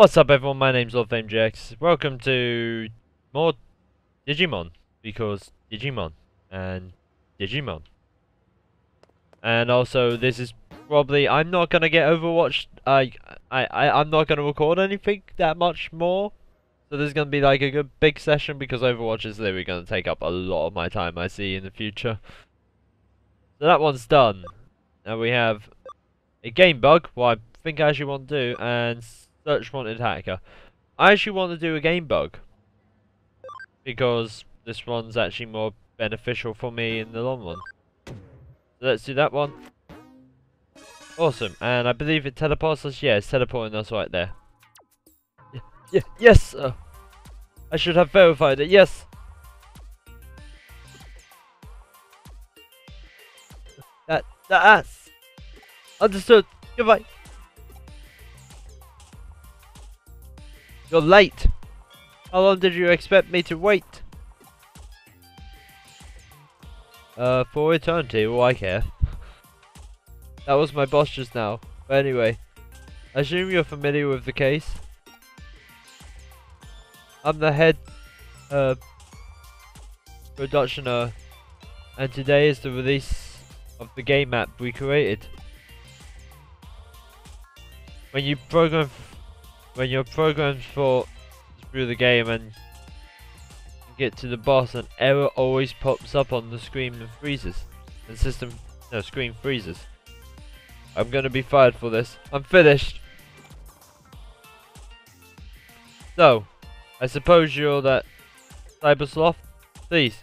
What's up everyone, my name's Lord Flame GX. Welcome to more Digimon, because Digimon, and Digimon. And also, this is probably, I'm not gonna get Overwatch, I, I, I, I'm not gonna record anything that much more. So there's gonna be like a good big session, because Overwatch is literally gonna take up a lot of my time, I see, in the future. So that one's done. Now we have a game bug, what I think I actually want to do, and search wanted hacker. I actually want to do a game bug. Because this one's actually more beneficial for me in the long run. So let's do that one. Awesome, and I believe it teleports us. Yeah, it's teleporting us right there. Yeah, yeah yes! I should have verified it, yes! That, that's... Understood. Goodbye. You're late. How long did you expect me to wait? Uh, for eternity, well I care. that was my boss just now. But anyway, I assume you're familiar with the case. I'm the head, uh, producer, and today is the release of the game map we created. When you program when you're programmed for through the game and get to the boss an error always pops up on the screen and freezes. The system no screen freezes. I'm gonna be fired for this. I'm finished. So, I suppose you're that Cyber Sleuth? Please,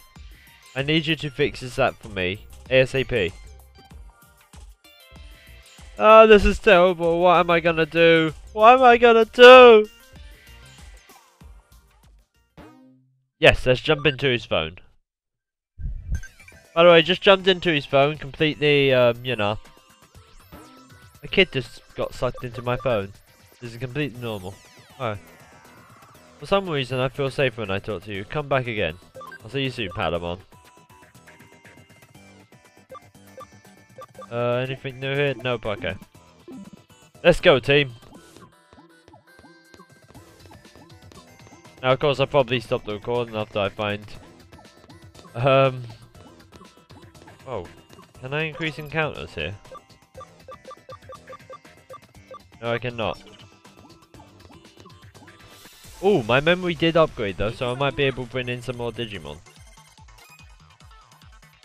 I need you to fix this app for me, ASAP. Oh, this is terrible. What am I gonna do? What am I gonna do? Yes, let's jump into his phone. By the way, just jumped into his phone, completely, um, you know. A kid just got sucked into my phone. This is completely normal. Alright. For some reason, I feel safer when I talk to you. Come back again. I'll see you soon, Patamon. Uh, anything new here? Nope, okay. Let's go, team. Now, of course, I'll probably stop the recording after I find... Um... Oh. Can I increase encounters here? No, I cannot. Oh, my memory did upgrade though, so I might be able to bring in some more Digimon.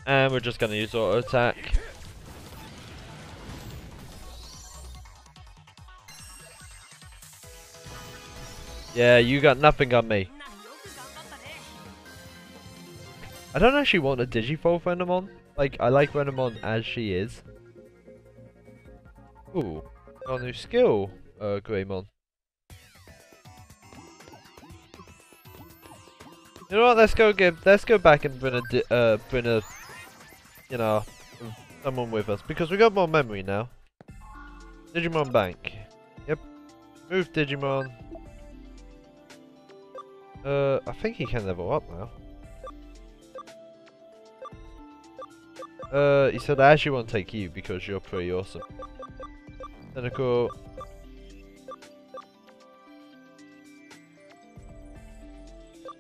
And we're just going to use auto attack. Yeah, you got nothing on me. I don't actually want a Digivolve Renamon. Like, I like Renamon as she is. Ooh, got a new skill, uh, Greymon. You know what? Let's go give. Let's go back and bring a, uh, bring a, you know, someone with us because we got more memory now. Digimon Bank. Yep. Move Digimon. Uh, I think he can level up now. Uh, he said I actually want to take you because you're pretty awesome. Tentacle.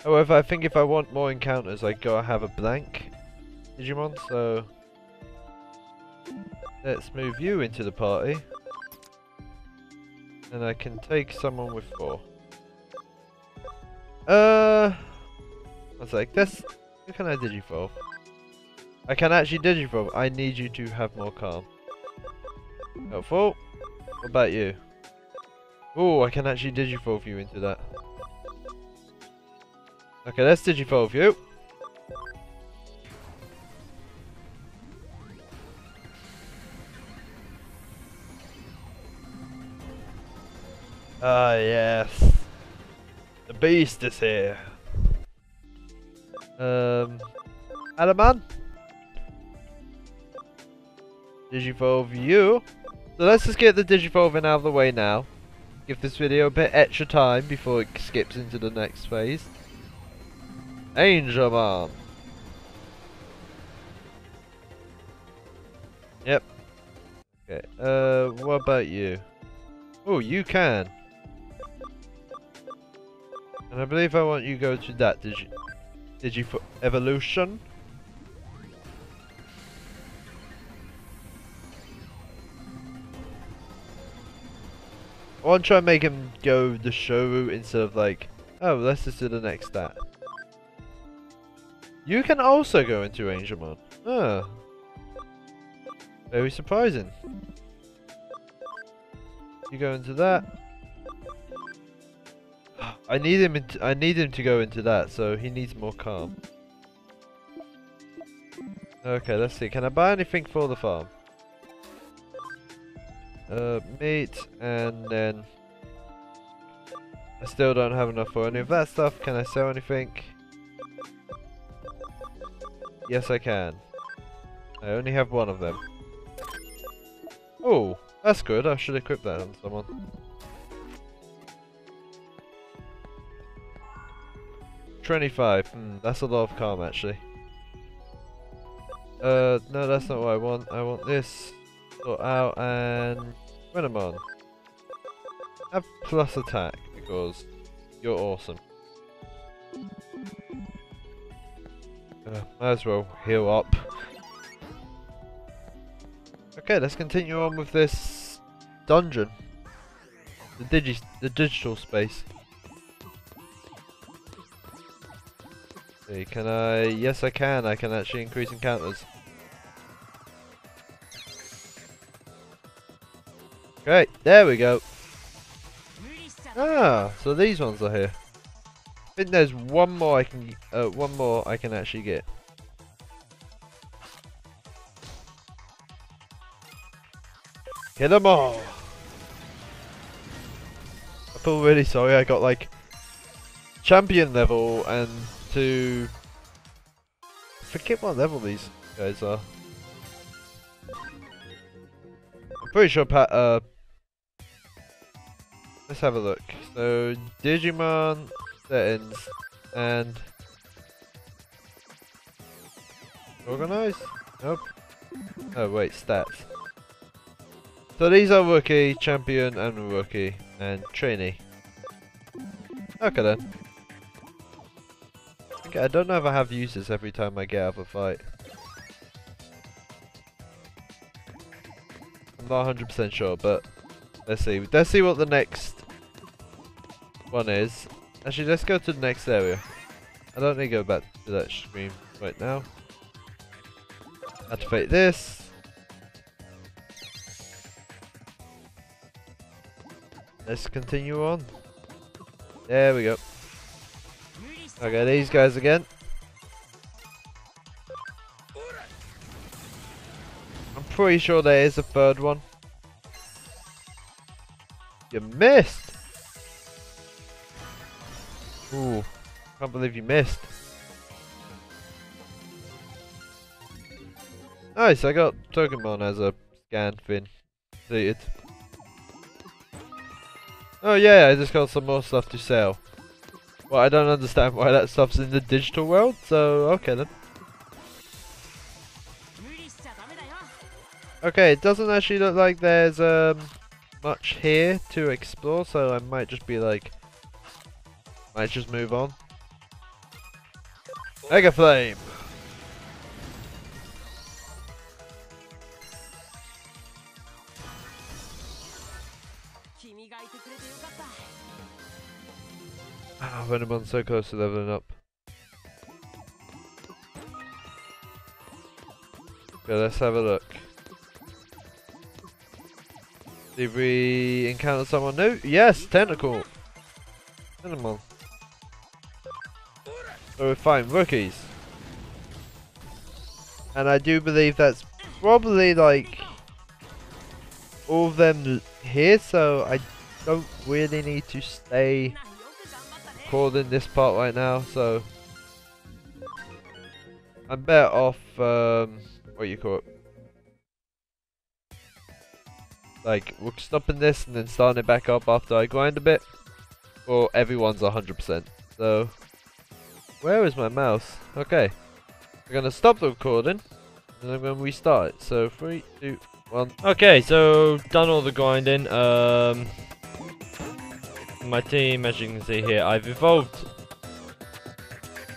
However, I think if I want more encounters, I gotta have a blank Digimon, so... Let's move you into the party. And I can take someone with four. Uh, I was like, This. Can I digivolve? I can actually digivolve. I need you to have more calm. Helpful. What about you? Oh, I can actually digivolve you into that. Okay, let's digivolve you. Ah, yes. The beast is here. Um, Adaman? Digivolve you. So let's just get the Digivolving out of the way now. Give this video a bit extra time before it skips into the next phase. Angelmon. Yep. Okay, uh, what about you? Oh, you can. And I believe I want you to go to that digi digi evolution. I want to try and make him go the show route instead of like, oh, let's just do the next stat. You can also go into Angelmon. Ah. Very surprising. You go into that. I need him. Into, I need him to go into that, so he needs more calm. Okay, let's see. Can I buy anything for the farm? Uh, meat, and then I still don't have enough for any of that stuff. Can I sell anything? Yes, I can. I only have one of them. Oh, that's good. I should equip that on someone. Twenty-five. Hmm, that's a lot of calm, actually. Uh, no, that's not what I want. I want this sort out and Renamon. Have plus attack because you're awesome. Uh, might as well heal up. Okay, let's continue on with this dungeon. The digi the digital space. Can I yes I can, I can actually increase encounters. Great, there we go. Ah, so these ones are here. I think there's one more I can, uh, one more I can actually get. Get them all! I feel really sorry I got like champion level and to forget what level these guys are. I'm pretty sure Pat uh Let's have a look. So, Digimon settings and organize? Nope. Oh wait, stats. So these are rookie, champion, and rookie, and trainee. Okay then. I don't know if I have uses every time I get out of a fight. I'm not 100% sure, but let's see. Let's see what the next one is. Actually, let's go to the next area. I don't need to go back to that screen right now. Activate this. Let's continue on. There we go. Okay, these guys again. I'm pretty sure there is a third one. You missed! Ooh, can't believe you missed. Nice, I got Pokemon as a scan thing. See it. Oh yeah, I just got some more stuff to sell. Well, I don't understand why that stuff's in the digital world, so okay then. Okay, it doesn't actually look like there's um, much here to explore, so I might just be like, might just move on. Mega Flame! Ah, Venomon so close to leveling up. Okay, let's have a look. Did we encounter someone new? Yes, Tentacle! Venomon. So we find rookies. And I do believe that's probably like all of them here, so I don't really need to stay recording this part right now, so I'm better off um what you call it. Like we're stopping this and then starting it back up after I grind a bit. Or everyone's hundred percent. So where is my mouse? Okay. We're gonna stop the recording and I'm gonna restart it. So three, two, one. Okay, so done all the grinding. Um my team, as you can see here, I've evolved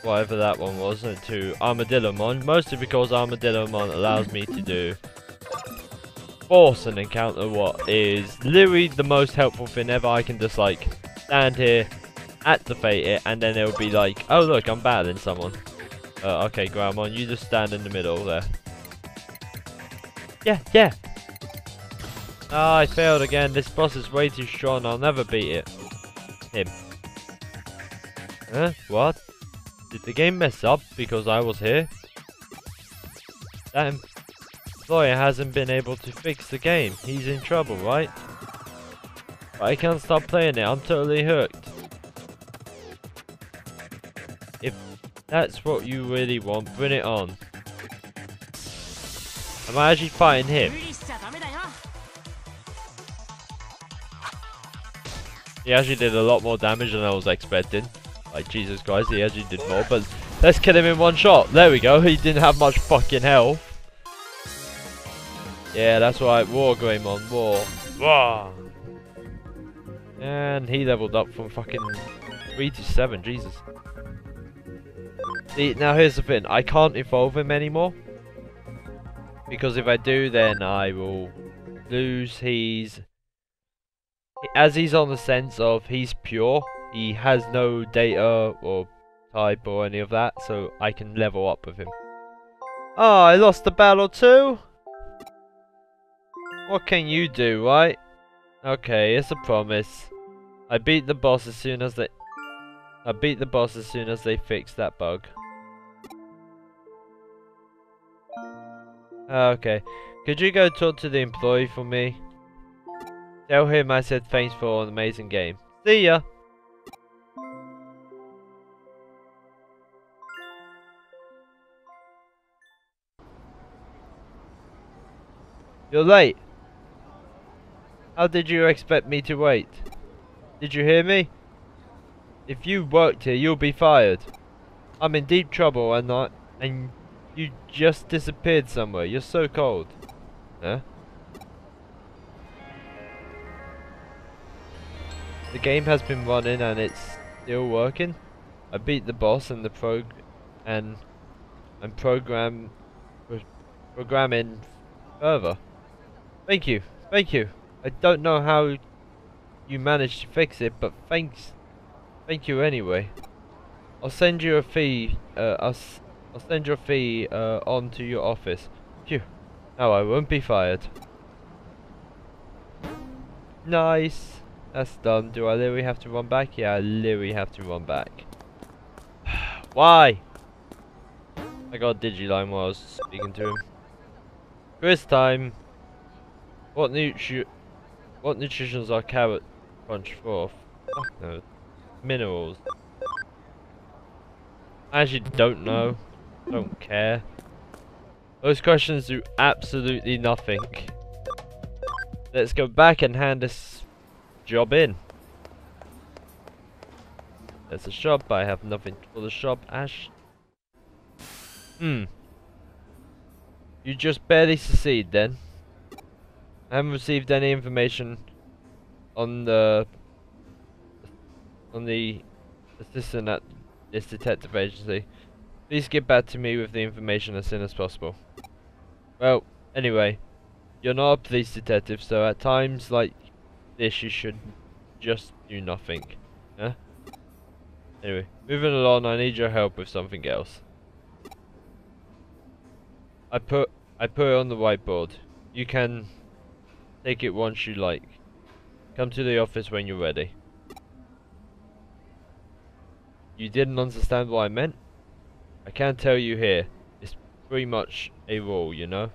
whatever that one was into Armadillomon, mostly because Armadillomon allows me to do force an encounter what is literally the most helpful thing ever. I can just like stand here, activate it, and then it'll be like, oh look, I'm battling someone. Uh, okay, Groudmon, you just stand in the middle there. Yeah, yeah. Ah, I failed again. This boss is way too strong. I'll never beat it. What? Did the game mess up because I was here? That employer hasn't been able to fix the game. He's in trouble, right? I can't stop playing it. I'm totally hooked. If that's what you really want, bring it on. Am I actually fighting him? He actually did a lot more damage than I was expecting. Like, Jesus Christ, he actually did more. But let's kill him in one shot. There we go. He didn't have much fucking health. Yeah, that's right. War Greymon. War. War. And he leveled up from fucking 3 to 7. Jesus. See, now here's the thing. I can't evolve him anymore. Because if I do, then I will lose his as he's on the sense of he's pure, he has no data or type or any of that, so I can level up with him. Oh, I lost the battle too? What can you do, right? Okay, it's a promise. I beat the boss as soon as they... I beat the boss as soon as they fix that bug. Ah, okay. Could you go talk to the employee for me? Tell him I said thanks for an amazing game. See ya! You're late. How did you expect me to wait? Did you hear me? If you worked here, you'll be fired. I'm in deep trouble and I, and you just disappeared somewhere. You're so cold. Huh? The game has been running and it's still working. I beat the boss and the prog and and program pro programming further. Thank you, thank you. I don't know how you managed to fix it, but thanks, thank you anyway. I'll send you a fee. Uh, I'll I'll send your fee uh, on to your office. Phew. Now I won't be fired. Nice. That's done. Do I literally have to run back? Yeah, I literally have to run back. Why? I got Digiline while I was speaking to him. Quiz time. What nutri what nutritions are carrot crunch for? Fuck no. Minerals. I actually don't know. Don't care. Those questions do absolutely nothing. Let's go back and hand this job in. There's a shop, I have nothing for the shop. Ash. Hmm. You just barely succeed then. I haven't received any information on the on the assistant at this detective agency. Please get back to me with the information as soon as possible. Well, anyway, you're not a police detective, so at times like this you should just do nothing. Yeah? Anyway, moving along, I need your help with something else. I put I put it on the whiteboard. You can take it once you like. Come to the office when you're ready. You didn't understand what I meant? I can't tell you here. It's pretty much a rule, you know?